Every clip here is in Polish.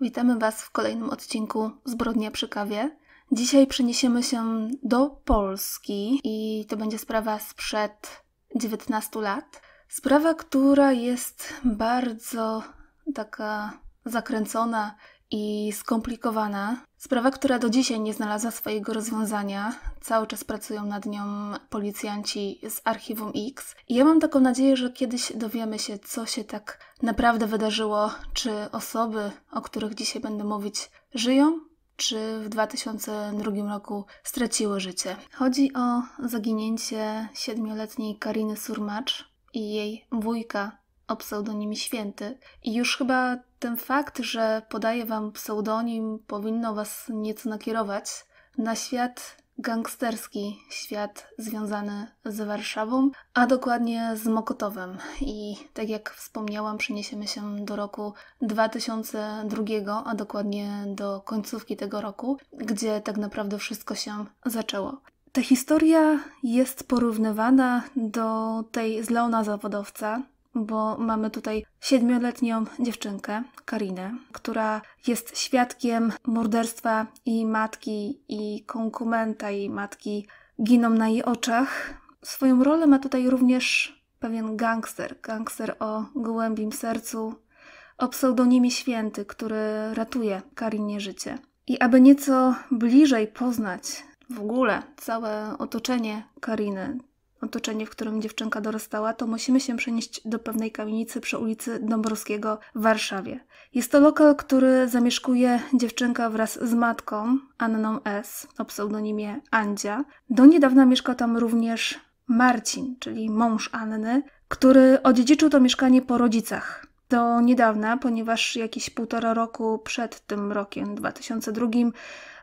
Witamy Was w kolejnym odcinku Zbrodnia przy kawie. Dzisiaj przeniesiemy się do Polski i to będzie sprawa sprzed 19 lat. Sprawa, która jest bardzo taka zakręcona i skomplikowana. Sprawa, która do dzisiaj nie znalazła swojego rozwiązania. Cały czas pracują nad nią policjanci z Archiwum X. I ja mam taką nadzieję, że kiedyś dowiemy się, co się tak naprawdę wydarzyło, czy osoby, o których dzisiaj będę mówić, żyją, czy w 2002 roku straciły życie. Chodzi o zaginięcie siedmioletniej Kariny Surmacz i jej wujka o pseudonimie Święty. I już chyba ten fakt, że podaję wam pseudonim, powinno was nieco nakierować na świat gangsterski, świat związany z Warszawą, a dokładnie z Mokotowem. I tak jak wspomniałam, przeniesiemy się do roku 2002, a dokładnie do końcówki tego roku, gdzie tak naprawdę wszystko się zaczęło. Ta historia jest porównywana do tej z Leona Zawodowca, bo mamy tutaj siedmioletnią dziewczynkę, Karinę, która jest świadkiem morderstwa jej matki i konkumenta jej matki giną na jej oczach. Swoją rolę ma tutaj również pewien gangster, gangster o gołębim sercu, o pseudonimie Święty, który ratuje Karinie życie. I aby nieco bliżej poznać w ogóle całe otoczenie Kariny, otoczenie, w którym dziewczynka dorastała, to musimy się przenieść do pewnej kamienicy przy ulicy Dąbrowskiego w Warszawie. Jest to lokal, który zamieszkuje dziewczynka wraz z matką, Anną S., o pseudonimie Andzia. Do niedawna mieszkał tam również Marcin, czyli mąż Anny, który odziedziczył to mieszkanie po rodzicach. Do niedawna, ponieważ jakieś półtora roku przed tym rokiem 2002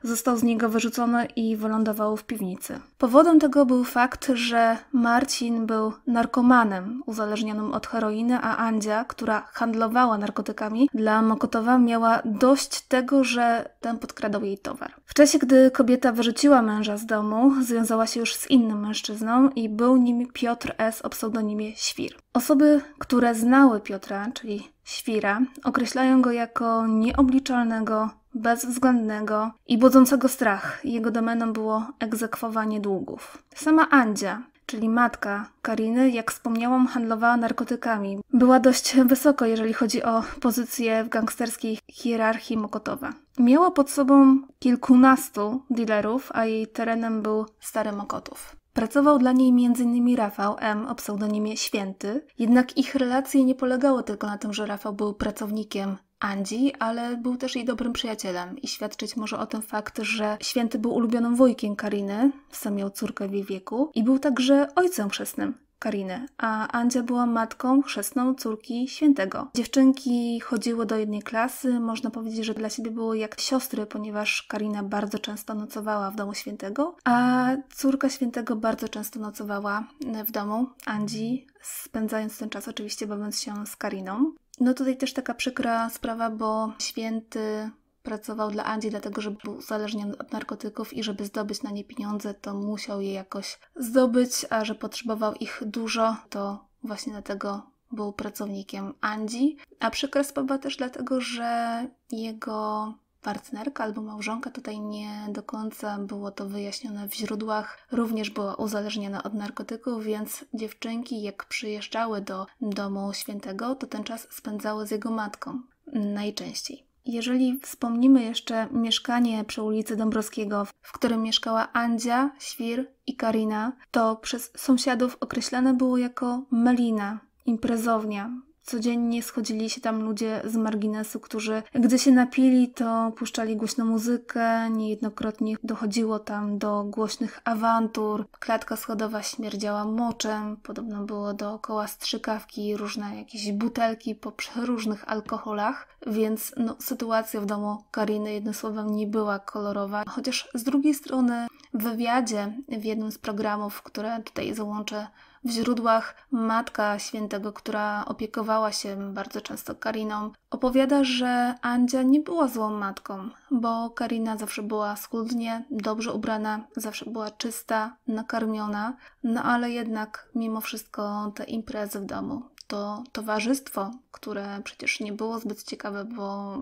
został z niego wyrzucony i wylądował w piwnicy. Powodem tego był fakt, że Marcin był narkomanem uzależnionym od heroiny, a Andzia, która handlowała narkotykami, dla Mokotowa miała dość tego, że ten podkradał jej towar. W czasie, gdy kobieta wyrzuciła męża z domu, związała się już z innym mężczyzną i był nim Piotr S. o pseudonimie Świr. Osoby, które znały Piotra, czyli Świra, określają go jako nieobliczalnego, bezwzględnego i budzącego strach. Jego domeną było egzekwowanie długów. Sama Andzia, czyli matka Kariny, jak wspomniałam, handlowała narkotykami. Była dość wysoko, jeżeli chodzi o pozycję w gangsterskiej hierarchii Mokotowa. Miała pod sobą kilkunastu dealerów, a jej terenem był Stary Mokotów. Pracował dla niej m.in. Rafał M. o pseudonimie Święty, jednak ich relacje nie polegały tylko na tym, że Rafał był pracownikiem Andzi, ale był też jej dobrym przyjacielem i świadczyć może o tym fakt, że Święty był ulubionym wujkiem Kariny, sam miał córkę w jej wieku i był także ojcem chrzestnym Kariny, a Andzia była matką chrzestną córki świętego. Dziewczynki chodziły do jednej klasy, można powiedzieć, że dla siebie były jak siostry, ponieważ Karina bardzo często nocowała w domu świętego, a córka świętego bardzo często nocowała w domu Andzi, spędzając ten czas oczywiście bawiąc się z Kariną. No tutaj też taka przykra sprawa, bo święty pracował dla Andzi, dlatego że był uzależniony od narkotyków i żeby zdobyć na nie pieniądze, to musiał je jakoś zdobyć, a że potrzebował ich dużo, to właśnie dlatego był pracownikiem Andzi. A przykra sprawa też dlatego, że jego partnerka albo małżonka, tutaj nie do końca było to wyjaśnione w źródłach, również była uzależniona od narkotyków, więc dziewczynki, jak przyjeżdżały do domu świętego, to ten czas spędzały z jego matką najczęściej. Jeżeli wspomnimy jeszcze mieszkanie przy ulicy Dąbrowskiego, w którym mieszkała Andzia, Świr i Karina, to przez sąsiadów określane było jako melina, imprezownia, Codziennie schodzili się tam ludzie z marginesu, którzy gdy się napili, to puszczali głośną muzykę. Niejednokrotnie dochodziło tam do głośnych awantur. Klatka schodowa śmierdziała moczem. Podobno było dookoła strzykawki, różne jakieś butelki po różnych alkoholach. Więc no, sytuacja w domu Kariny jednym słowem nie była kolorowa. Chociaż z drugiej strony w wywiadzie w jednym z programów, które tutaj załączę w źródłach matka świętego, która opiekowała się bardzo często Kariną, opowiada, że Andzia nie była złą matką, bo Karina zawsze była schludnie, dobrze ubrana, zawsze była czysta, nakarmiona, no ale jednak mimo wszystko te imprezy w domu, to towarzystwo, które przecież nie było zbyt ciekawe, bo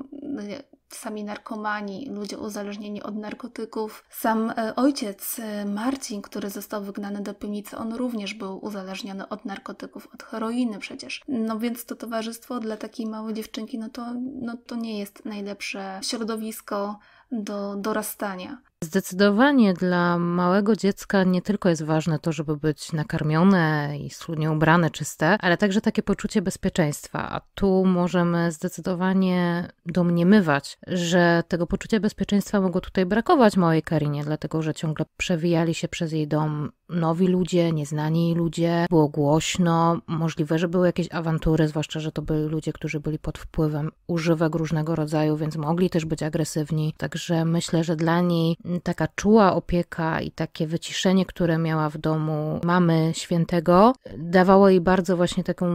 sami narkomani, ludzie uzależnieni od narkotyków. Sam e, ojciec e, Marcin, który został wygnany do piwnicy, on również był uzależniony od narkotyków, od heroiny przecież. No więc to towarzystwo dla takiej małej dziewczynki, no to, no to nie jest najlepsze środowisko do dorastania. Zdecydowanie dla małego dziecka nie tylko jest ważne to, żeby być nakarmione i schludnie ubrane, czyste, ale także takie poczucie bezpieczeństwa. A tu możemy zdecydowanie domniemywać, że tego poczucia bezpieczeństwa mogło tutaj brakować małej Karinie, dlatego że ciągle przewijali się przez jej dom nowi ludzie, nieznani ludzie, było głośno, możliwe, że były jakieś awantury, zwłaszcza, że to byli ludzie, którzy byli pod wpływem używek różnego rodzaju, więc mogli też być agresywni. Także myślę, że dla niej taka czuła opieka i takie wyciszenie, które miała w domu mamy świętego, dawało jej bardzo właśnie taką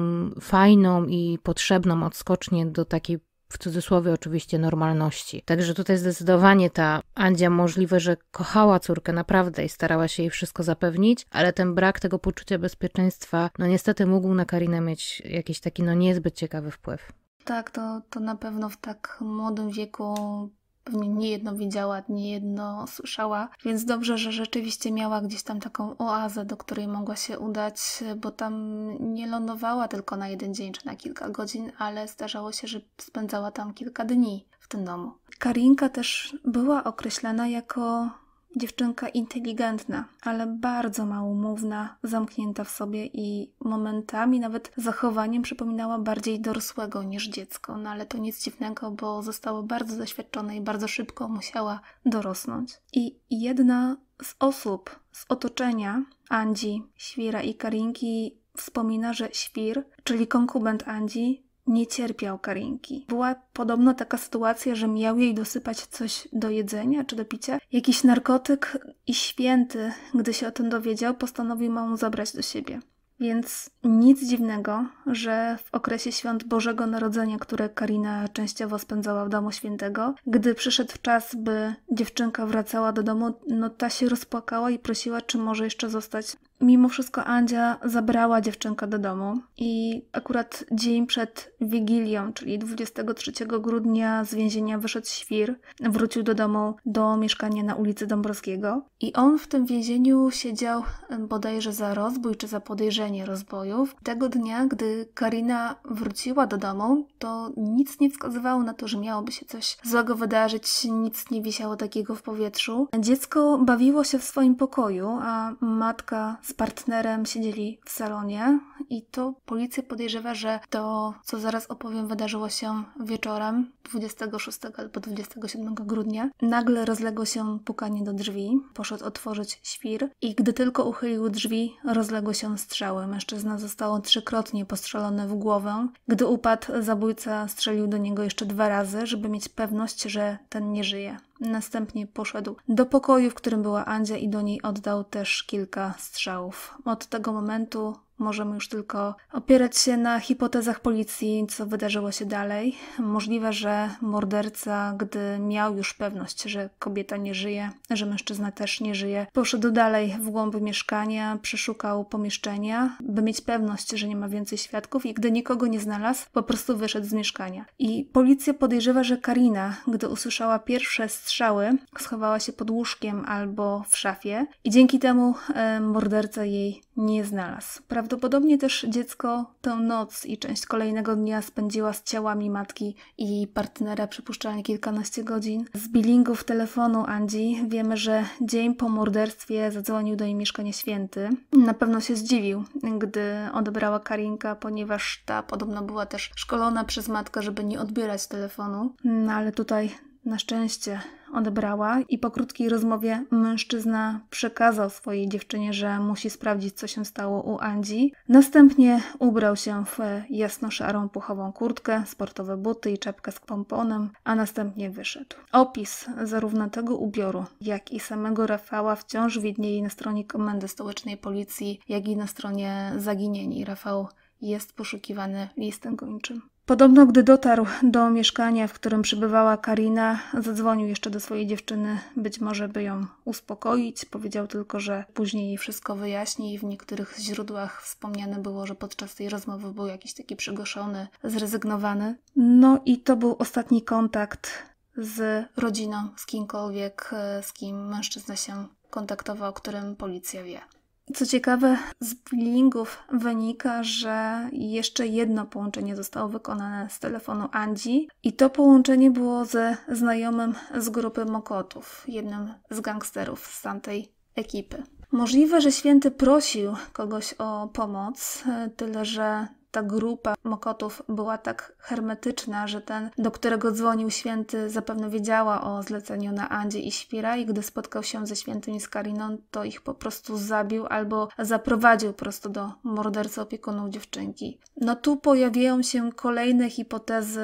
fajną i potrzebną odskocznię do takiej w cudzysłowie oczywiście normalności. Także tutaj zdecydowanie ta Andzia możliwe, że kochała córkę naprawdę i starała się jej wszystko zapewnić, ale ten brak tego poczucia bezpieczeństwa, no niestety mógł na Karinę mieć jakiś taki no niezbyt ciekawy wpływ. Tak, to, to na pewno w tak młodym wieku pewnie nie jedno widziała, nie jedno słyszała, więc dobrze, że rzeczywiście miała gdzieś tam taką oazę, do której mogła się udać, bo tam nie lądowała tylko na jeden dzień czy na kilka godzin, ale zdarzało się, że spędzała tam kilka dni w tym domu. Karinka też była określana jako Dziewczynka inteligentna, ale bardzo małomówna, zamknięta w sobie i momentami nawet zachowaniem przypominała bardziej dorosłego niż dziecko. No ale to nic dziwnego, bo została bardzo doświadczona i bardzo szybko musiała dorosnąć. I jedna z osób z otoczenia Andzi, Świra i Karinki wspomina, że Świr, czyli konkubent Andzi, nie cierpiał Karinki. Była podobno taka sytuacja, że miał jej dosypać coś do jedzenia czy do picia. Jakiś narkotyk i święty, gdy się o tym dowiedział, postanowił ją zabrać do siebie. Więc nic dziwnego, że w okresie świąt Bożego Narodzenia, które Karina częściowo spędzała w domu świętego, gdy przyszedł czas, by dziewczynka wracała do domu, no ta się rozpłakała i prosiła, czy może jeszcze zostać Mimo wszystko Andzia zabrała dziewczynkę do domu i akurat dzień przed Wigilią, czyli 23 grudnia z więzienia wyszedł świr, wrócił do domu, do mieszkania na ulicy Dąbrowskiego i on w tym więzieniu siedział bodajże za rozbój czy za podejrzenie rozbojów. Tego dnia, gdy Karina wróciła do domu, to nic nie wskazywało na to, że miałoby się coś złego wydarzyć, nic nie wisiało takiego w powietrzu. Dziecko bawiło się w swoim pokoju, a matka z partnerem siedzieli w salonie i to policja podejrzewa, że to, co zaraz opowiem, wydarzyło się wieczorem 26 albo 27 grudnia. Nagle rozległo się pukanie do drzwi. Poszedł otworzyć świr i gdy tylko uchylił drzwi, rozległy się strzały. Mężczyzna został trzykrotnie postrzelony w głowę. Gdy upadł, zabójca strzelił do niego jeszcze dwa razy, żeby mieć pewność, że ten nie żyje. Następnie poszedł do pokoju, w którym była Andzia i do niej oddał też kilka strzałów. Od tego momentu Możemy już tylko opierać się na hipotezach policji, co wydarzyło się dalej. Możliwe, że morderca, gdy miał już pewność, że kobieta nie żyje, że mężczyzna też nie żyje, poszedł dalej w głąb mieszkania, przeszukał pomieszczenia, by mieć pewność, że nie ma więcej świadków i gdy nikogo nie znalazł, po prostu wyszedł z mieszkania. I policja podejrzewa, że Karina, gdy usłyszała pierwsze strzały, schowała się pod łóżkiem albo w szafie i dzięki temu e, morderca jej nie znalazł. Prawdopodobnie też dziecko tę noc i część kolejnego dnia spędziła z ciałami matki i partnera, przypuszczalnie kilkanaście godzin. Z billingów telefonu Andzi wiemy, że dzień po morderstwie zadzwonił do jej mieszkania święty. Na pewno się zdziwił, gdy odebrała Karinka, ponieważ ta podobno była też szkolona przez matkę, żeby nie odbierać telefonu. No ale tutaj na szczęście odebrała i po krótkiej rozmowie mężczyzna przekazał swojej dziewczynie, że musi sprawdzić, co się stało u Andzi. Następnie ubrał się w jasno-szarą puchową kurtkę, sportowe buty i czapkę z pomponem, a następnie wyszedł. Opis zarówno tego ubioru, jak i samego Rafała wciąż widnieje na stronie Komendy Stołecznej Policji, jak i na stronie zaginieni. Rafał jest poszukiwany listem gończym. Podobno, gdy dotarł do mieszkania, w którym przebywała Karina, zadzwonił jeszcze do swojej dziewczyny, być może by ją uspokoić. Powiedział tylko, że później jej wszystko wyjaśni w niektórych źródłach wspomniane było, że podczas tej rozmowy był jakiś taki przygoszony, zrezygnowany. No i to był ostatni kontakt z rodziną, z kimkolwiek, e, z kim mężczyzna się kontaktował, o którym policja wie. Co ciekawe, z billingów wynika, że jeszcze jedno połączenie zostało wykonane z telefonu Andzi i to połączenie było ze znajomym z grupy Mokotów, jednym z gangsterów z tamtej ekipy. Możliwe, że święty prosił kogoś o pomoc, tyle że ta grupa Mokotów była tak hermetyczna, że ten, do którego dzwonił święty, zapewne wiedziała o zleceniu na Andzie i Świra i gdy spotkał się ze świętym i z Kariną, to ich po prostu zabił albo zaprowadził prosto do mordercy opiekunów dziewczynki. No tu pojawiają się kolejne hipotezy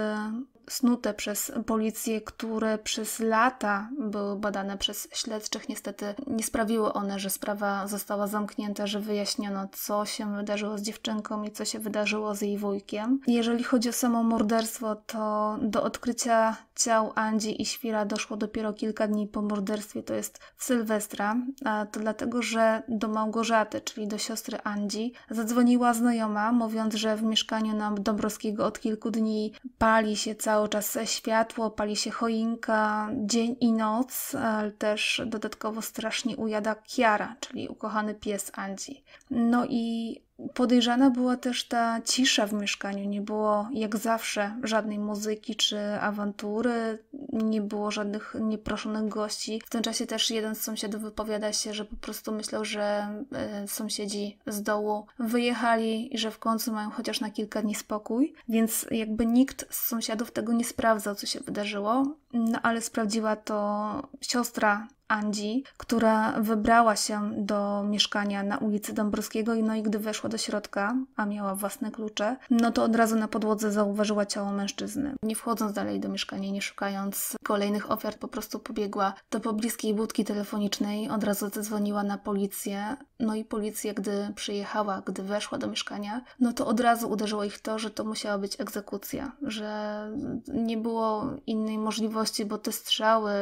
snute przez policję, które przez lata były badane przez śledczych. Niestety nie sprawiły one, że sprawa została zamknięta, że wyjaśniono, co się wydarzyło z dziewczynką i co się wydarzyło z jej wujkiem. Jeżeli chodzi o samo morderstwo, to do odkrycia ciał Andzi i Świra doszło dopiero kilka dni po morderstwie, to jest w Sylwestra. A to dlatego, że do Małgorzaty, czyli do siostry Andzi, zadzwoniła znajoma, mówiąc, że w mieszkaniu na Dąbrowskiego od kilku dni pali się cały czas światło, pali się choinka dzień i noc, ale też dodatkowo strasznie ujada Kiara, czyli ukochany pies Andzi. No i Podejrzana była też ta cisza w mieszkaniu. Nie było jak zawsze żadnej muzyki czy awantury, nie było żadnych nieproszonych gości. W tym czasie też jeden z sąsiadów wypowiada się, że po prostu myślał, że y, sąsiedzi z dołu wyjechali i że w końcu mają chociaż na kilka dni spokój, więc jakby nikt z sąsiadów tego nie sprawdzał, co się wydarzyło. No ale sprawdziła to siostra Andzi, która wybrała się do mieszkania na ulicy Dąbrowskiego no i gdy weszła do środka, a miała własne klucze, no to od razu na podłodze zauważyła ciało mężczyzny. Nie wchodząc dalej do mieszkania, nie szukając kolejnych ofiar, po prostu pobiegła do pobliskiej budki telefonicznej, od razu zadzwoniła na policję. No i policja, gdy przyjechała, gdy weszła do mieszkania, no to od razu uderzyło ich to, że to musiała być egzekucja, że nie było innej możliwości, bo te strzały,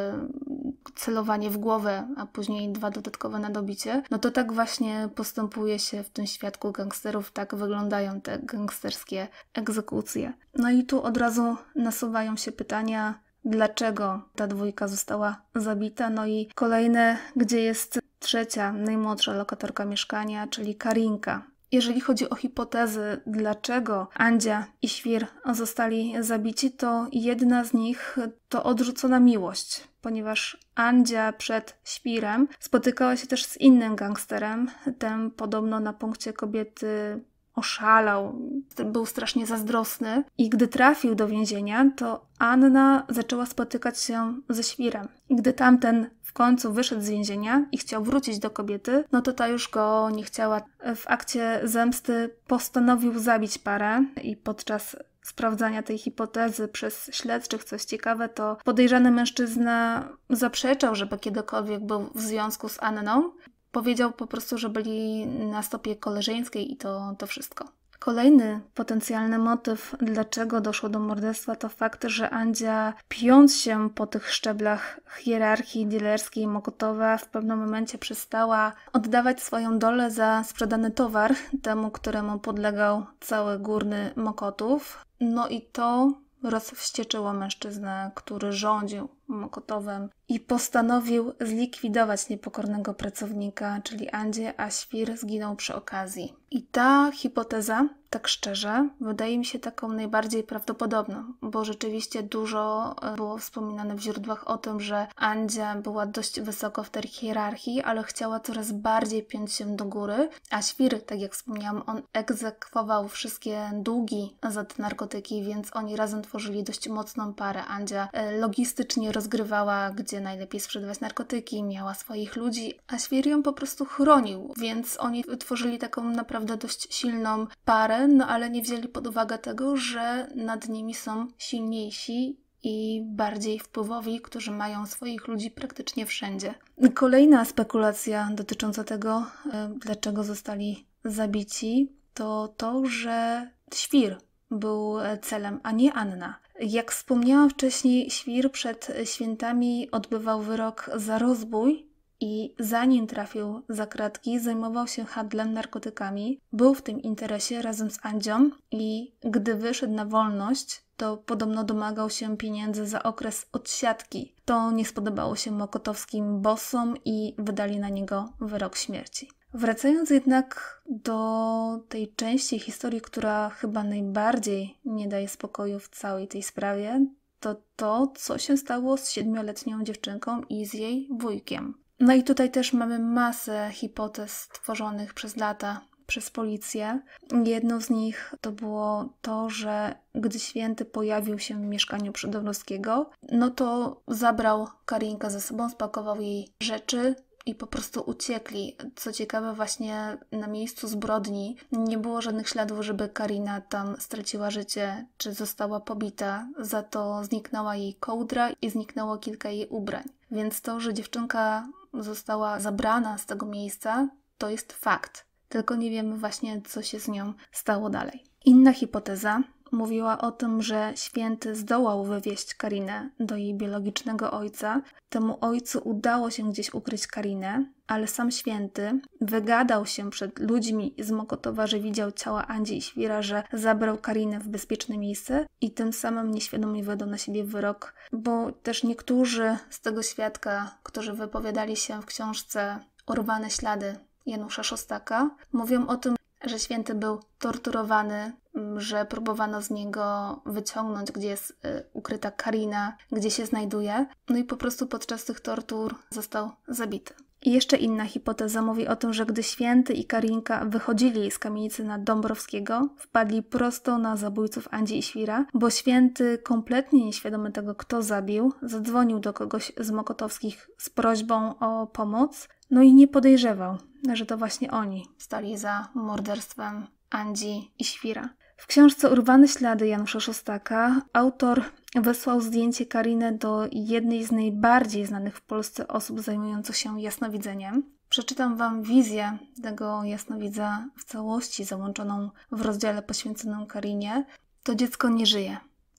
celowanie w głowę, a później dwa dodatkowe na dobicie, no to tak właśnie postępuje się w tym świadku gangsterów, tak wyglądają te gangsterskie egzekucje. No i tu od razu nasuwają się pytania, dlaczego ta dwójka została zabita. No i kolejne, gdzie jest trzecia, najmłodsza lokatorka mieszkania, czyli Karinka. Jeżeli chodzi o hipotezy, dlaczego Andzia i Świr zostali zabici, to jedna z nich to odrzucona miłość, ponieważ Andzia przed Świrem spotykała się też z innym gangsterem. Ten podobno na punkcie kobiety oszalał, był strasznie zazdrosny i gdy trafił do więzienia, to Anna zaczęła spotykać się ze świrem. Gdy tamten w końcu wyszedł z więzienia i chciał wrócić do kobiety, no to ta już go nie chciała. W akcie zemsty postanowił zabić parę i podczas sprawdzania tej hipotezy przez śledczych, coś ciekawe, to podejrzany mężczyzna zaprzeczał, żeby kiedykolwiek był w związku z Anną. Powiedział po prostu, że byli na stopie koleżeńskiej i to, to wszystko. Kolejny potencjalny motyw, dlaczego doszło do morderstwa, to fakt, że Andzia, pijąc się po tych szczeblach hierarchii dealerskiej Mokotowa, w pewnym momencie przestała oddawać swoją dolę za sprzedany towar temu, któremu podlegał cały górny Mokotów. No i to rozwścieczyło mężczyznę, który rządził Mokotowem i postanowił zlikwidować niepokornego pracownika, czyli Andzie, a Świr zginął przy okazji. I ta hipoteza, tak szczerze, wydaje mi się taką najbardziej prawdopodobną, bo rzeczywiście dużo e, było wspominane w źródłach o tym, że Andzia była dość wysoko w tej hierarchii, ale chciała coraz bardziej piąć się do góry, a Świr, tak jak wspomniałam, on egzekwował wszystkie długi za te narkotyki, więc oni razem tworzyli dość mocną parę. Andzia e, logistycznie rozgrywała, gdzie najlepiej sprzedawać narkotyki, miała swoich ludzi, a Świr ją po prostu chronił, więc oni tworzyli taką naprawdę dość silną parę, no ale nie wzięli pod uwagę tego, że nad nimi są silniejsi i bardziej wpływowi, którzy mają swoich ludzi praktycznie wszędzie. Kolejna spekulacja dotycząca tego, e, dlaczego zostali zabici, to to, że świr był celem, a nie Anna. Jak wspomniałam wcześniej, Świr przed świętami odbywał wyrok za rozbój i zanim trafił za kratki, zajmował się handlem narkotykami. Był w tym interesie razem z Andzią i gdy wyszedł na wolność, to podobno domagał się pieniędzy za okres odsiadki. To nie spodobało się mokotowskim bossom i wydali na niego wyrok śmierci. Wracając jednak do tej części historii, która chyba najbardziej nie daje spokoju w całej tej sprawie, to to, co się stało z siedmioletnią dziewczynką i z jej wujkiem. No i tutaj też mamy masę hipotez tworzonych przez lata przez policję. Jedną z nich to było to, że gdy święty pojawił się w mieszkaniu Przydowrowskiego, no to zabrał Karinkę ze sobą, spakował jej rzeczy, i po prostu uciekli. Co ciekawe, właśnie na miejscu zbrodni nie było żadnych śladów, żeby Karina tam straciła życie czy została pobita. Za to zniknęła jej kołdra i zniknęło kilka jej ubrań. Więc to, że dziewczynka została zabrana z tego miejsca, to jest fakt. Tylko nie wiemy właśnie, co się z nią stało dalej. Inna hipoteza mówiła o tym, że święty zdołał wywieźć Karinę do jej biologicznego ojca. Temu ojcu udało się gdzieś ukryć Karinę, ale sam święty wygadał się przed ludźmi z Mokotowa, że widział ciała Andzi i Świra, że zabrał Karinę w bezpieczne miejsce i tym samym nieświadomie wydał na siebie wyrok, bo też niektórzy z tego świadka, którzy wypowiadali się w książce Urwane ślady Janusza Szostaka, mówią o tym, że święty był torturowany, że próbowano z niego wyciągnąć, gdzie jest y, ukryta Karina, gdzie się znajduje. No i po prostu podczas tych tortur został zabity. I jeszcze inna hipoteza mówi o tym, że gdy Święty i Karinka wychodzili z kamienicy na Dąbrowskiego, wpadli prosto na zabójców Andzi i Świra, bo Święty, kompletnie nieświadomy tego, kto zabił, zadzwonił do kogoś z Mokotowskich z prośbą o pomoc, no i nie podejrzewał, że to właśnie oni stali za morderstwem Andzi i Świra. W książce Urwane ślady Janusza Szostaka autor wysłał zdjęcie Kariny do jednej z najbardziej znanych w Polsce osób zajmujących się jasnowidzeniem. Przeczytam Wam wizję tego jasnowidza w całości, załączoną w rozdziale poświęconym Karinie. To dziecko nie żyje.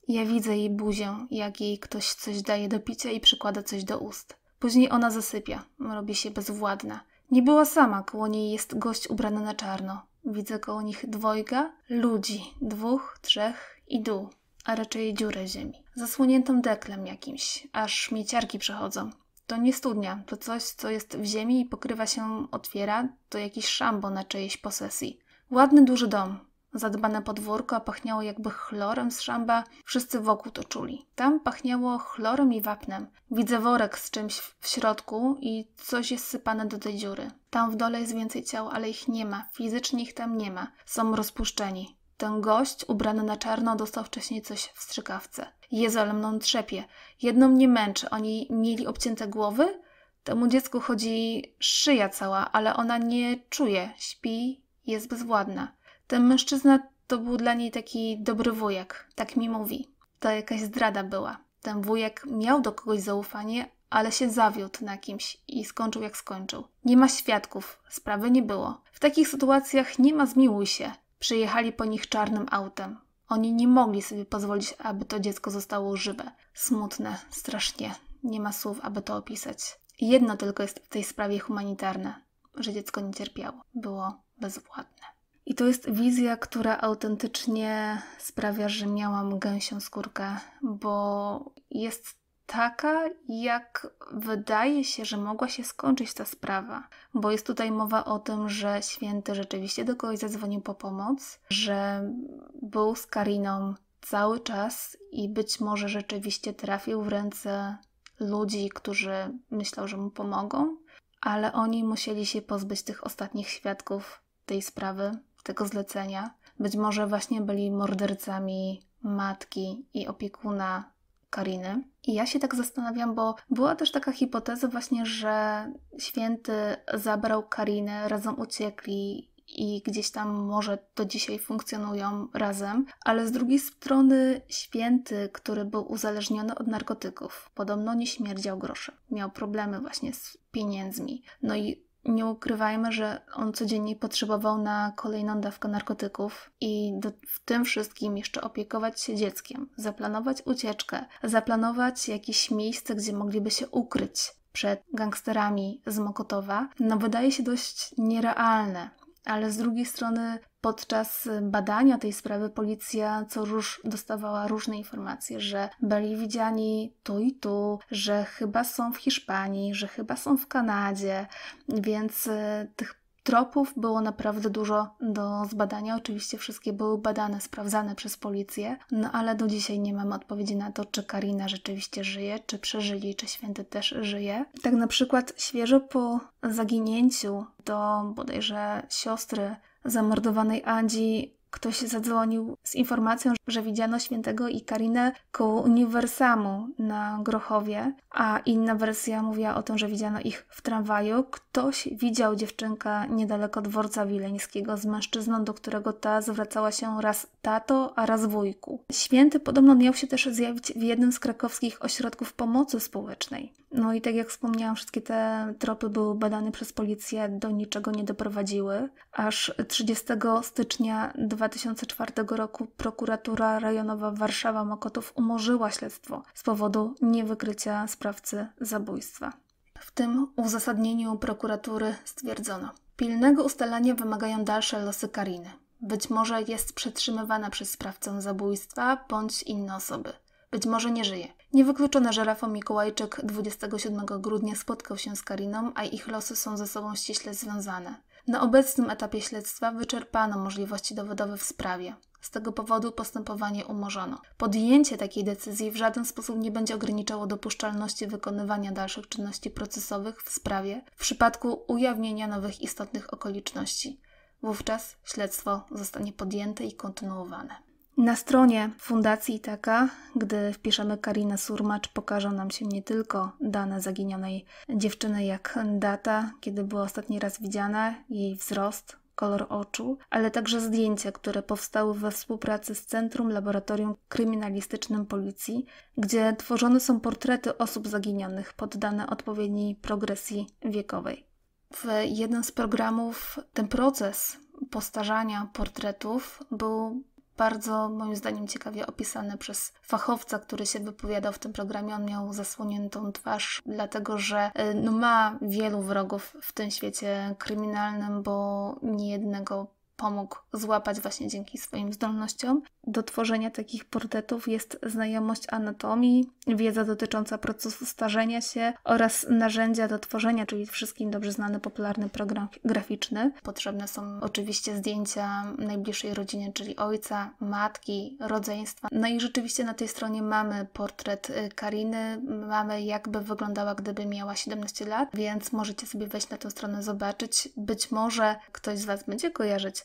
Ja widzę jej buzię, jak jej ktoś coś daje do picia i przykłada coś do ust. Później ona zasypia, robi się bezwładna. Nie była sama, koło niej jest gość ubrany na czarno. Widzę koło nich dwojga, ludzi, dwóch, trzech i dół, a raczej dziurę ziemi. Zasłoniętą deklem jakimś, aż śmieciarki przechodzą. To nie studnia, to coś, co jest w ziemi i pokrywa się, otwiera, to jakiś szambo na czyjejś posesji. Ładny duży dom, zadbane podwórko, pachniało jakby chlorem z szamba. Wszyscy wokół to czuli. Tam pachniało chlorem i wapnem. Widzę worek z czymś w środku i coś jest sypane do tej dziury. Tam w dole jest więcej ciał, ale ich nie ma. Fizycznie ich tam nie ma. Są rozpuszczeni. Ten gość, ubrany na czarno, dostał wcześniej coś w strzykawce. Jezu, ale mną trzepie. Jedną mnie męczy. Oni mieli obcięte głowy? Temu dziecku chodzi szyja cała, ale ona nie czuje. Śpi, jest bezwładna. Ten mężczyzna to był dla niej taki dobry wujek, tak mi mówi. To jakaś zdrada była. Ten wujek miał do kogoś zaufanie, ale się zawiódł na kimś i skończył jak skończył. Nie ma świadków, sprawy nie było. W takich sytuacjach nie ma zmiłuj się. Przyjechali po nich czarnym autem. Oni nie mogli sobie pozwolić, aby to dziecko zostało żywe. Smutne, strasznie. Nie ma słów, aby to opisać. Jedno tylko jest w tej sprawie humanitarne, że dziecko nie cierpiało. Było bezwładne. I to jest wizja, która autentycznie sprawia, że miałam gęsią skórkę, bo jest taka, jak wydaje się, że mogła się skończyć ta sprawa. Bo jest tutaj mowa o tym, że święty rzeczywiście do kogoś zadzwonił po pomoc, że był z Kariną cały czas i być może rzeczywiście trafił w ręce ludzi, którzy myślą, że mu pomogą, ale oni musieli się pozbyć tych ostatnich świadków tej sprawy, tego zlecenia. Być może właśnie byli mordercami matki i opiekuna Kariny. I ja się tak zastanawiam, bo była też taka hipoteza właśnie, że święty zabrał Karinę, razem uciekli i gdzieś tam może do dzisiaj funkcjonują razem, ale z drugiej strony święty, który był uzależniony od narkotyków, podobno nie śmierdział groszem. Miał problemy właśnie z pieniędzmi. No i nie ukrywajmy, że on codziennie potrzebował na kolejną dawkę narkotyków i do, w tym wszystkim jeszcze opiekować się dzieckiem, zaplanować ucieczkę, zaplanować jakieś miejsce, gdzie mogliby się ukryć przed gangsterami z Mokotowa, no wydaje się dość nierealne. Ale z drugiej strony podczas badania tej sprawy policja co róż dostawała różne informacje, że byli widziani tu i tu, że chyba są w Hiszpanii, że chyba są w Kanadzie, więc e, tych Tropów było naprawdę dużo do zbadania. Oczywiście wszystkie były badane, sprawdzane przez policję, no ale do dzisiaj nie mamy odpowiedzi na to, czy Karina rzeczywiście żyje, czy przeżyli, czy święty też żyje. Tak na przykład świeżo po zaginięciu do bodajże siostry zamordowanej Andzi ktoś zadzwonił z informacją, że widziano świętego i Karinę koło Uniwersamu na Grochowie, a inna wersja mówiła o tym, że widziano ich w tramwaju. Ktoś widział dziewczynkę niedaleko dworca wileńskiego z mężczyzną, do którego ta zwracała się raz tato, a raz wujku. Święty podobno miał się też zjawić w jednym z krakowskich ośrodków pomocy społecznej. No i tak jak wspomniałam, wszystkie te tropy były badane przez policję, do niczego nie doprowadziły. Aż 30 stycznia 2004 roku prokuratura rejonowa Warszawa-Mokotów umorzyła śledztwo z powodu niewykrycia sprawcy zabójstwa. W tym uzasadnieniu prokuratury stwierdzono: Pilnego ustalania wymagają dalsze losy Kariny. Być może jest przetrzymywana przez sprawcę zabójstwa bądź inne osoby. Być może nie żyje. Niewykluczone, że Rafał Mikołajczyk 27 grudnia spotkał się z Kariną, a ich losy są ze sobą ściśle związane. Na obecnym etapie śledztwa wyczerpano możliwości dowodowe w sprawie. Z tego powodu postępowanie umorzono. Podjęcie takiej decyzji w żaden sposób nie będzie ograniczało dopuszczalności wykonywania dalszych czynności procesowych w sprawie w przypadku ujawnienia nowych istotnych okoliczności. Wówczas śledztwo zostanie podjęte i kontynuowane. Na stronie Fundacji Itaka, gdy wpiszemy Karina Surmacz, pokażą nam się nie tylko dane zaginionej dziewczyny, jak data, kiedy była ostatni raz widziana, jej wzrost, kolor oczu, ale także zdjęcia, które powstały we współpracy z Centrum Laboratorium Kryminalistycznym Policji, gdzie tworzone są portrety osób zaginionych poddane odpowiedniej progresji wiekowej. W jednym z programów ten proces postarzania portretów był bardzo moim zdaniem ciekawie opisane przez fachowca, który się wypowiadał w tym programie. On miał zasłoniętą twarz, dlatego że y, no, ma wielu wrogów w tym świecie kryminalnym, bo niejednego pomógł złapać właśnie dzięki swoim zdolnościom. Do tworzenia takich portretów jest znajomość anatomii, wiedza dotycząca procesu starzenia się oraz narzędzia do tworzenia, czyli wszystkim dobrze znany popularny program graficzny. Potrzebne są oczywiście zdjęcia najbliższej rodziny, czyli ojca, matki, rodzeństwa. No i rzeczywiście na tej stronie mamy portret y, Kariny, mamy jakby wyglądała, gdyby miała 17 lat, więc możecie sobie wejść na tę stronę, zobaczyć. Być może ktoś z Was będzie kojarzyć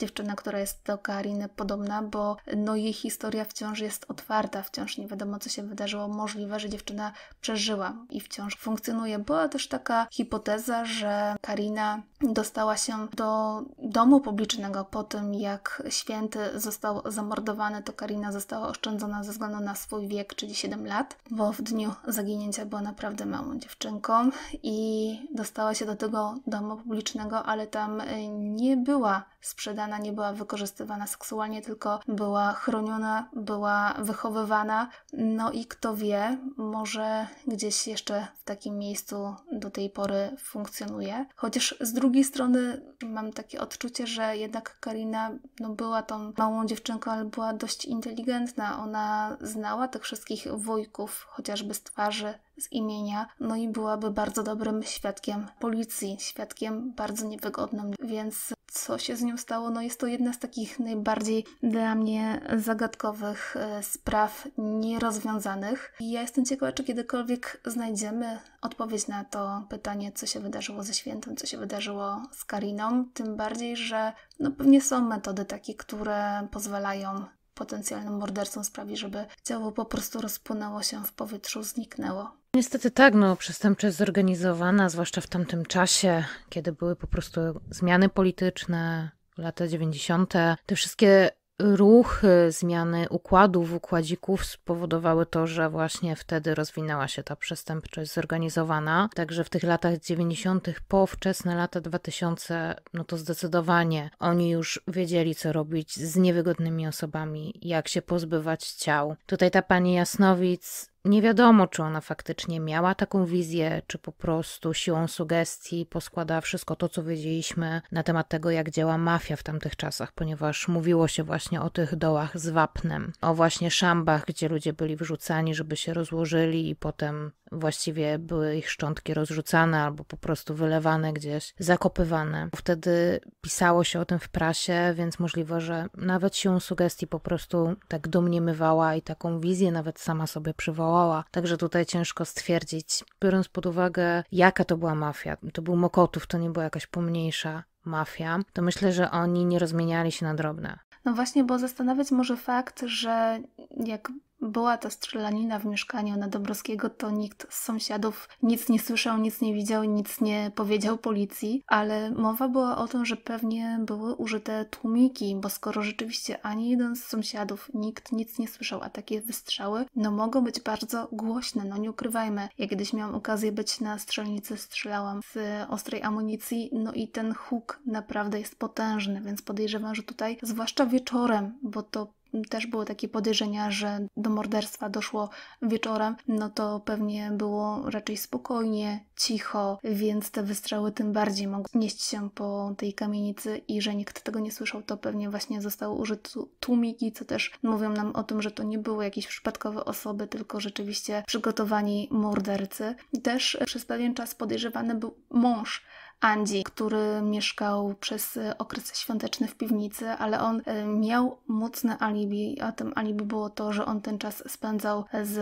dziewczynę, która jest do Kariny podobna, bo no jej historia wciąż jest otwarta, wciąż nie wiadomo, co się wydarzyło. Możliwe, że dziewczyna przeżyła i wciąż funkcjonuje. Była też taka hipoteza, że Karina dostała się do domu publicznego po tym, jak święty został zamordowany, to Karina została oszczędzona ze względu na swój wiek, czyli 7 lat, bo w dniu zaginięcia była naprawdę małą dziewczynką i dostała się do tego domu publicznego, ale tam nie była sprzedana, nie była wykorzystywana seksualnie, tylko była chroniona, była wychowywana. No i kto wie, może gdzieś jeszcze w takim miejscu do tej pory funkcjonuje. Chociaż z drugiej strony mam takie odczucie, że jednak Karina no, była tą małą dziewczynką, ale była dość inteligentna. Ona znała tych wszystkich wujków, chociażby z twarzy, z imienia, no i byłaby bardzo dobrym świadkiem policji, świadkiem bardzo niewygodnym, więc co się z nią stało? No jest to jedna z takich najbardziej dla mnie zagadkowych e, spraw nierozwiązanych. I ja jestem ciekawa, czy kiedykolwiek znajdziemy odpowiedź na to pytanie, co się wydarzyło ze świętym, co się wydarzyło z Kariną. Tym bardziej, że no pewnie są metody takie, które pozwalają potencjalnym mordercom sprawić, żeby ciało po prostu rozpłynęło się w powietrzu, zniknęło. Niestety tak, no przestępczość zorganizowana, zwłaszcza w tamtym czasie, kiedy były po prostu zmiany polityczne, lata 90., te wszystkie ruchy, zmiany układów, układzików spowodowały to, że właśnie wtedy rozwinęła się ta przestępczość zorganizowana. Także w tych latach 90., po wczesne lata 2000, no to zdecydowanie oni już wiedzieli, co robić z niewygodnymi osobami, jak się pozbywać ciał. Tutaj ta pani Jasnowic Nie wiadomo, czy ona faktycznie miała taką wizję, czy po prostu siłą sugestii poskładała wszystko to, co wiedzieliśmy na temat tego, jak działa mafia w tamtych czasach, ponieważ mówiło się właśnie o tych dołach z wapnem, o właśnie szambach, gdzie ludzie byli wyrzucani, żeby się rozłożyli i potem właściwie były ich szczątki rozrzucane albo po prostu wylewane gdzieś, zakopywane. Wtedy pisało się o tym w prasie, więc możliwe, że nawet siłą sugestii po prostu tak domniemywała i taką wizję nawet sama sobie przywołała. Także tutaj ciężko stwierdzić, biorąc pod uwagę, jaka to była mafia. To był Mokotów, to nie była jakaś pomniejsza mafia, to myślę, że oni nie rozmieniali się na drobne. No właśnie, bo zastanawiać może fakt, że jak była ta strzelanina w mieszkaniu na Dobrowskiego, to nikt z sąsiadów nic nie słyszał, nic nie widział, nic nie powiedział policji, ale mowa była o tym, że pewnie były użyte tłumiki, bo skoro rzeczywiście ani jeden z sąsiadów, nikt nic nie słyszał, a takie wystrzały, no mogą być bardzo głośne, no nie ukrywajmy. Ja kiedyś miałam okazję być na strzelnicy, strzelałam z ostrej amunicji, no i ten huk naprawdę jest potężny, więc podejrzewam, że tutaj, zwłaszcza wieczorem, bo to też było takie podejrzenia, że do morderstwa doszło wieczorem, no to pewnie było raczej spokojnie, cicho, więc te wystrzały tym bardziej mogły nieść się po tej kamienicy i że nikt tego nie słyszał, to pewnie właśnie zostały użyte tłumiki, co też mówią nam o tym, że to nie były jakieś przypadkowe osoby, tylko rzeczywiście przygotowani mordercy. Też przez pewien czas podejrzewany był mąż Andzi, który mieszkał przez okres świąteczny w piwnicy, ale on e, miał mocne alibi, a tym alibi było to, że on ten czas spędzał z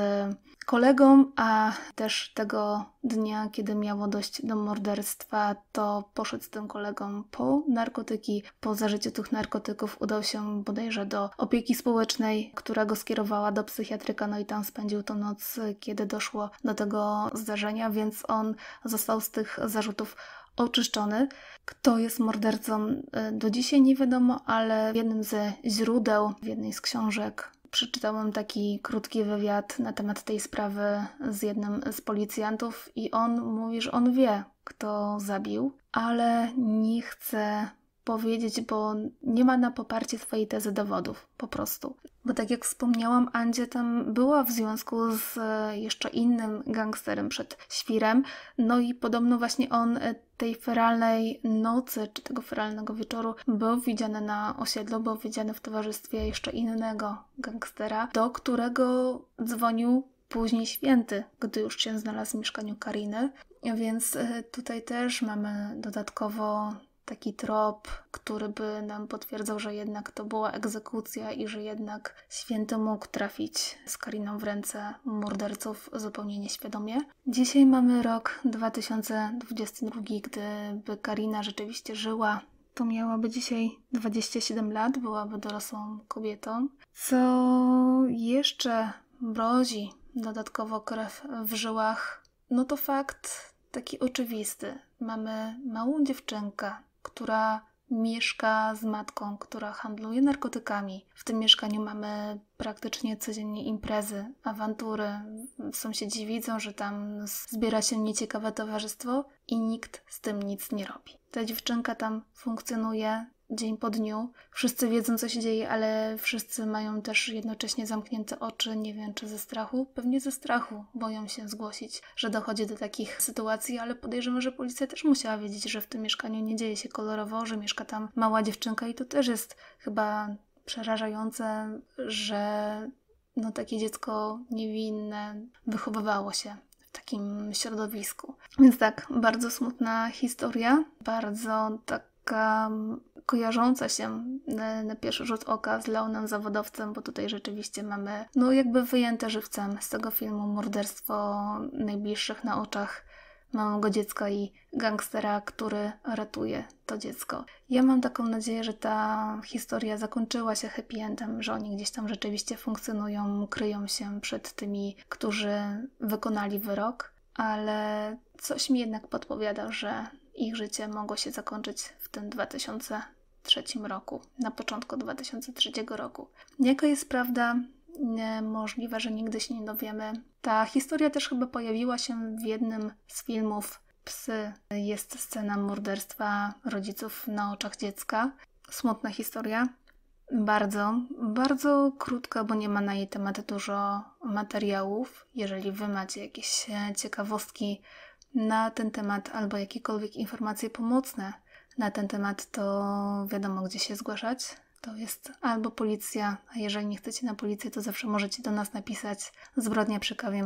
kolegą, a też tego dnia, kiedy miało dojść do morderstwa, to poszedł z tym kolegą po narkotyki. Po zażyciu tych narkotyków udał się bodajże do opieki społecznej, która go skierowała do psychiatryka, no i tam spędził tą noc, kiedy doszło do tego zdarzenia, więc on został z tych zarzutów oczyszczony. Kto jest mordercą, e, do dzisiaj nie wiadomo, ale w jednym ze źródeł, w jednej z książek, przeczytałam taki krótki wywiad na temat tej sprawy z jednym z policjantów, i on mówi, że on wie, kto zabił, ale nie chce powiedzieć, bo nie ma na poparcie swojej tezy dowodów, po prostu. Bo tak jak wspomniałam, Andzie tam była w związku z e, jeszcze innym gangsterem przed świrem, no i podobno właśnie on e, tej feralnej nocy, czy tego feralnego wieczoru był widziany na osiedlu, był widziany w towarzystwie jeszcze innego gangstera, do którego dzwonił później święty, gdy już się znalazł w mieszkaniu Kariny. Więc e, tutaj też mamy dodatkowo taki trop, który by nam potwierdzał, że jednak to była egzekucja i że jednak święty mógł trafić z Kariną w ręce morderców zupełnie nieświadomie. Dzisiaj mamy rok 2022, gdyby Karina rzeczywiście żyła, to miałaby dzisiaj 27 lat, byłaby dorosłą kobietą. Co jeszcze mrozi dodatkowo krew w żyłach, no to fakt taki oczywisty. Mamy małą dziewczynkę, która mieszka z matką, która handluje narkotykami. W tym mieszkaniu mamy praktycznie codziennie imprezy, awantury. Sąsiedzi widzą, że tam zbiera się nieciekawe towarzystwo i nikt z tym nic nie robi. Ta dziewczynka tam funkcjonuje dzień po dniu. Wszyscy wiedzą, co się dzieje, ale wszyscy mają też jednocześnie zamknięte oczy. Nie wiem, czy ze strachu? Pewnie ze strachu. Boją się zgłosić, że dochodzi do takich sytuacji, ale podejrzewam, że policja też musiała wiedzieć, że w tym mieszkaniu nie dzieje się kolorowo, że mieszka tam mała dziewczynka i to też jest chyba przerażające, że no, takie dziecko niewinne wychowywało się w takim środowisku. Więc tak, bardzo smutna historia, bardzo taka kojarząca się na, na, pierwszy rzut oka z Leonem Zawodowcem, bo tutaj rzeczywiście mamy, no jakby wyjęte żywcem z tego filmu morderstwo najbliższych na oczach małego dziecka i gangstera, który ratuje to dziecko. Ja mam taką nadzieję, że ta historia zakończyła się happy endem, że oni gdzieś tam rzeczywiście funkcjonują, kryją się przed tymi, którzy wykonali wyrok, ale coś mi jednak podpowiada, że ich życie mogło się zakończyć w tym 2000 2003 roku, na początku 2003 roku. Jaka jest prawda? Możliwe, że nigdy się nie dowiemy. Ta historia też chyba pojawiła się w jednym z filmów Psy. Jest scena morderstwa rodziców na oczach dziecka. Smutna historia. Bardzo, bardzo krótka, bo nie ma na jej temat dużo materiałów. Jeżeli Wy macie jakieś ciekawostki na ten temat albo jakiekolwiek informacje pomocne na ten temat, to wiadomo, gdzie się zgłaszać. To jest albo policja, a jeżeli nie chcecie na policję, to zawsze możecie do nas napisać zbrodnia przy kawie.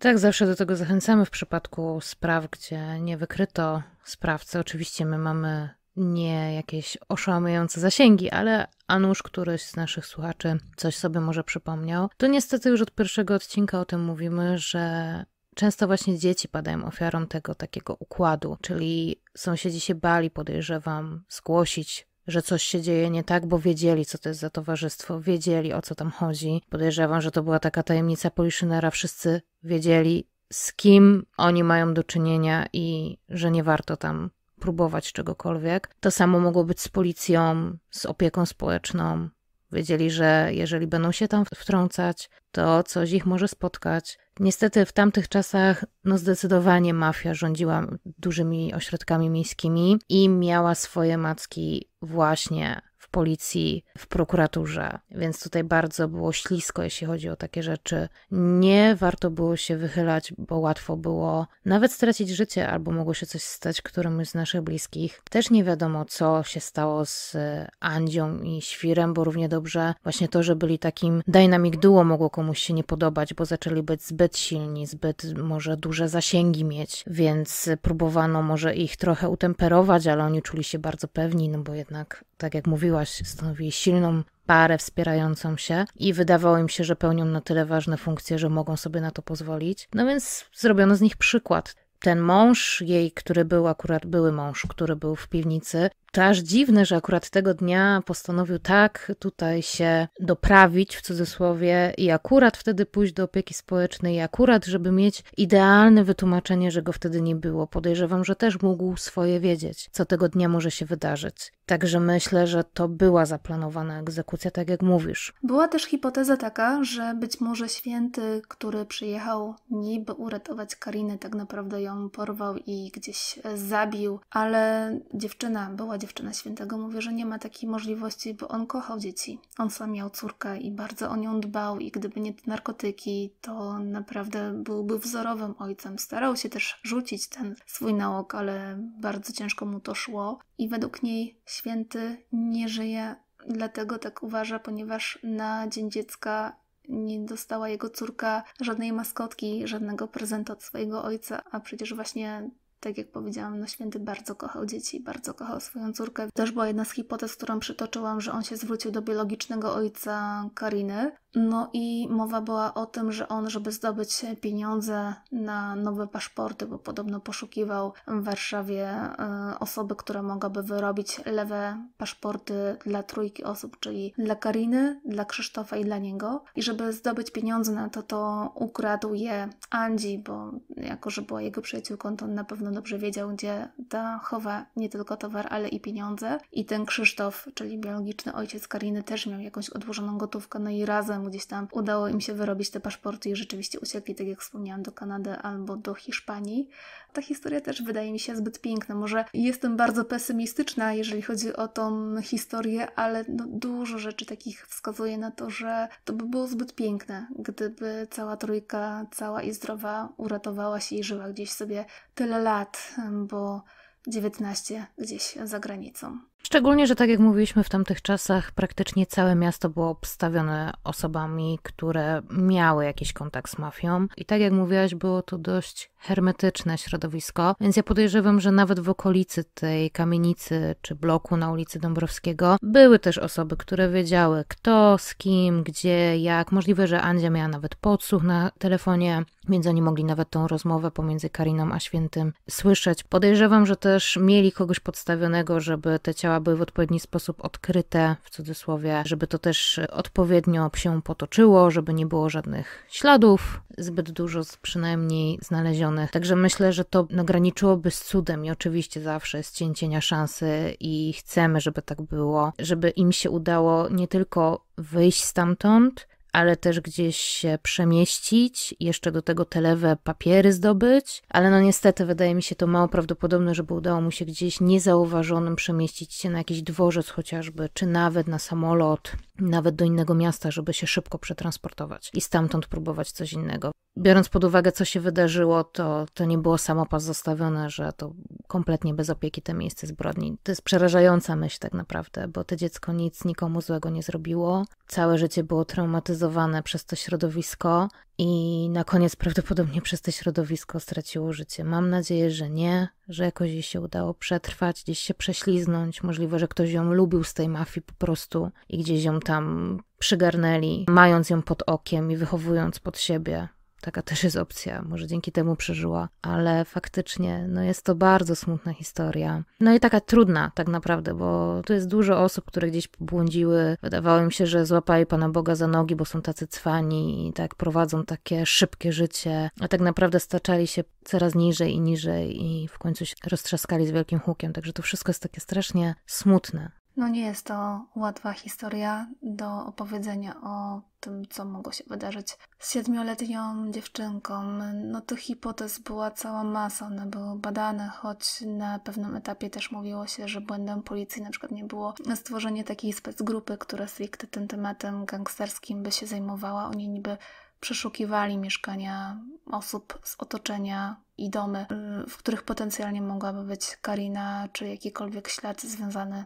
Tak, zawsze do tego zachęcamy w przypadku spraw, gdzie nie wykryto sprawcy. Oczywiście my mamy nie jakieś oszałamiające zasięgi, ale a nuż któryś z naszych słuchaczy coś sobie może przypomniał. To niestety już od pierwszego odcinka o tym mówimy, że Często właśnie dzieci padają ofiarą tego takiego układu, czyli sąsiedzi się bali, podejrzewam, zgłosić, że coś się dzieje nie tak, bo wiedzieli, co to jest za towarzystwo, wiedzieli, o co tam chodzi. Podejrzewam, że to była taka tajemnica Poliszynera, wszyscy wiedzieli, z kim oni mają do czynienia i że nie warto tam próbować czegokolwiek. To samo mogło być z policją, z opieką społeczną. Wiedzieli, że jeżeli będą się tam wtrącać, to coś ich może spotkać. Niestety w tamtych czasach no zdecydowanie mafia rządziła dużymi ośrodkami miejskimi i miała swoje macki właśnie w policji, w prokuraturze, więc tutaj bardzo było ślisko, jeśli chodzi o takie rzeczy. Nie warto było się wychylać, bo łatwo było nawet stracić życie, albo mogło się coś stać któremuś z naszych bliskich. Też nie wiadomo, co się stało z Andzią i Świrem, bo równie dobrze właśnie to, że byli takim dynamic duo mogło komuś się nie podobać, bo zaczęli być zbyt silni, zbyt może duże zasięgi mieć, więc próbowano może ich trochę utemperować, ale oni czuli się bardzo pewni, no bo jednak, tak jak mówiłaś, stanowili silną parę wspierającą się i wydawało im się, że pełnią na tyle ważne funkcje, że mogą sobie na to pozwolić. No więc zrobiono z nich przykład. Ten mąż jej, który był akurat były mąż, który był w piwnicy, to aż dziwne, że akurat tego dnia postanowił tak tutaj się doprawić w cudzysłowie i akurat wtedy pójść do opieki społecznej, i akurat, żeby mieć idealne wytłumaczenie, że go wtedy nie było. Podejrzewam, że też mógł swoje wiedzieć, co tego dnia może się wydarzyć. Także myślę, że to była zaplanowana egzekucja, tak jak mówisz. Była też hipoteza taka, że być może święty, który przyjechał niby uratować Karinę, tak naprawdę ją porwał i gdzieś zabił, ale dziewczyna była dziewczyna świętego mówi, że nie ma takiej możliwości, bo on kochał dzieci. On sam miał córkę i bardzo o nią dbał i gdyby nie te narkotyki, to naprawdę byłby wzorowym ojcem. Starał się też rzucić ten swój nałóg, ale bardzo ciężko mu to szło i według niej święty nie żyje dlatego tak uważa, ponieważ na Dzień Dziecka nie dostała jego córka żadnej maskotki, żadnego prezentu od swojego ojca, a przecież właśnie tak jak powiedziałam, no święty bardzo kochał dzieci, bardzo kochał swoją córkę. Też była jedna z hipotez, którą przytoczyłam, że on się zwrócił do biologicznego ojca Kariny, no i mowa była o tym, że on, żeby zdobyć pieniądze na nowe paszporty, bo podobno poszukiwał w Warszawie e, osoby, która mogłaby wyrobić lewe paszporty dla trójki osób, czyli dla Kariny, dla Krzysztofa i dla niego. I żeby zdobyć pieniądze na to, to ukradł je Andzi, bo jako, że była jego przyjaciółką, to on na pewno dobrze wiedział, gdzie ta chowa nie tylko towar, ale i pieniądze. I ten Krzysztof, czyli biologiczny ojciec Kariny, też miał jakąś odłożoną gotówkę, no i razem gdzieś tam udało im się wyrobić te paszporty i rzeczywiście uciekli, tak jak wspomniałam, do Kanady albo do Hiszpanii. Ta historia też wydaje mi się zbyt piękna. Może jestem bardzo pesymistyczna, jeżeli chodzi o tą historię, ale no dużo rzeczy takich wskazuje na to, że to by było zbyt piękne, gdyby cała trójka, cała i zdrowa uratowała się i żyła gdzieś sobie tyle lat, bo 19 gdzieś za granicą. Szczególnie, że tak jak mówiliśmy w tamtych czasach, praktycznie całe miasto było obstawione osobami, które miały jakiś kontakt z mafią. I tak jak mówiłaś, było to dość hermetyczne środowisko, więc ja podejrzewam, że nawet w okolicy tej kamienicy czy bloku na ulicy Dąbrowskiego były też osoby, które wiedziały kto, z kim, gdzie, jak. Możliwe, że Andzia miała nawet podsłuch na telefonie, więc oni mogli nawet tą rozmowę pomiędzy Kariną a Świętym słyszeć. Podejrzewam, że też mieli kogoś podstawionego, żeby te ciała były w odpowiedni sposób odkryte, w cudzysłowie, żeby to też odpowiednio się potoczyło, żeby nie było żadnych śladów, zbyt dużo przynajmniej znalezionych. Także myślę, że to no, graniczyłoby z cudem i oczywiście zawsze jest cień cienia szansy i chcemy, żeby tak było, żeby im się udało nie tylko wyjść stamtąd, ale też gdzieś się przemieścić, jeszcze do tego te lewe papiery zdobyć, ale no niestety wydaje mi się to mało prawdopodobne, żeby udało mu się gdzieś niezauważonym przemieścić się na jakiś dworzec chociażby, czy nawet na samolot, nawet do innego miasta, żeby się szybko przetransportować i stamtąd próbować coś innego. Biorąc pod uwagę, co się wydarzyło, to, to nie było samopas zostawione, że to kompletnie bez opieki te miejsce zbrodni. To jest przerażająca myśl tak naprawdę, bo to dziecko nic nikomu złego nie zrobiło. Całe życie było traumatyzowane przez to środowisko i na koniec prawdopodobnie przez to środowisko straciło życie. Mam nadzieję, że nie, że jakoś jej się udało przetrwać, gdzieś się prześliznąć. Możliwe, że ktoś ją lubił z tej mafii po prostu i gdzieś ją tam przygarnęli, mając ją pod okiem i wychowując pod siebie. Taka też jest opcja, może dzięki temu przeżyła, ale faktycznie no jest to bardzo smutna historia. No i taka trudna tak naprawdę, bo tu jest dużo osób, które gdzieś pobłądziły. Wydawało im się, że złapali Pana Boga za nogi, bo są tacy cwani i tak prowadzą takie szybkie życie, a tak naprawdę staczali się coraz niżej i niżej i w końcu się roztrzaskali z wielkim hukiem, także to wszystko jest takie strasznie smutne. No nie jest to łatwa historia do opowiedzenia o tym, co mogło się wydarzyć z siedmioletnią dziewczynką. No tych hipotez była cała masa, one były badane, choć na pewnym etapie też mówiło się, że błędem policji na przykład nie było stworzenie takiej specgrupy, która stricte tym tematem gangsterskim by się zajmowała. Oni niby przeszukiwali mieszkania osób z otoczenia i domy, w których potencjalnie mogłaby być Karina czy jakikolwiek ślad związany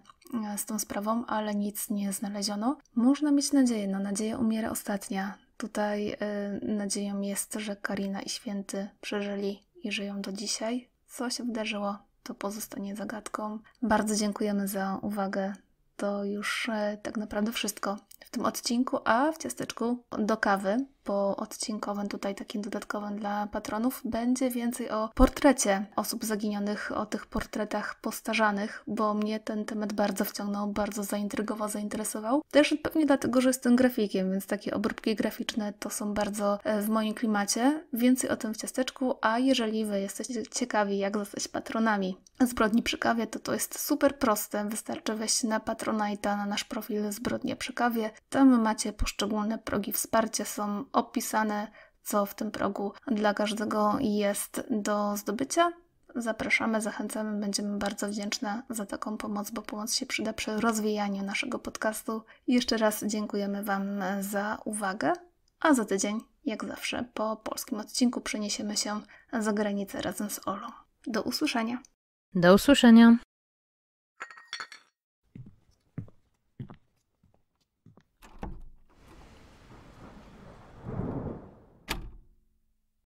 z tą sprawą, ale nic nie znaleziono. Można mieć nadzieję, no nadzieja umiera ostatnia. Tutaj y, nadzieją jest, że Karina i Święty przeżyli i żyją do dzisiaj. Co się wydarzyło, to pozostanie zagadką. Bardzo dziękujemy za uwagę. To już y, tak naprawdę wszystko w tym odcinku, a w ciasteczku do kawy po odcinkowym, tutaj takim dodatkowym dla patronów, będzie więcej o portrecie osób zaginionych, o tych portretach postarzanych, bo mnie ten temat bardzo wciągnął, bardzo zaintrygował, zainteresował. Też pewnie dlatego, że jestem grafikiem, więc takie obróbki graficzne to są bardzo e, w moim klimacie. Więcej o tym w ciasteczku, a jeżeli Wy jesteście ciekawi, jak zostać patronami Zbrodni przy kawie, to to jest super proste. Wystarczy wejść na Patronite'a, na nasz profil Zbrodnie przy kawie. Tam macie poszczególne progi wsparcia, są opisane, co w tym progu dla każdego jest do zdobycia. Zapraszamy, zachęcamy, będziemy bardzo wdzięczne za taką pomoc, bo pomoc się przyda przy rozwijaniu naszego podcastu. Jeszcze raz dziękujemy Wam za uwagę, a za tydzień, jak zawsze, po polskim odcinku przeniesiemy się za granicę razem z Olą. Do usłyszenia. Do usłyszenia.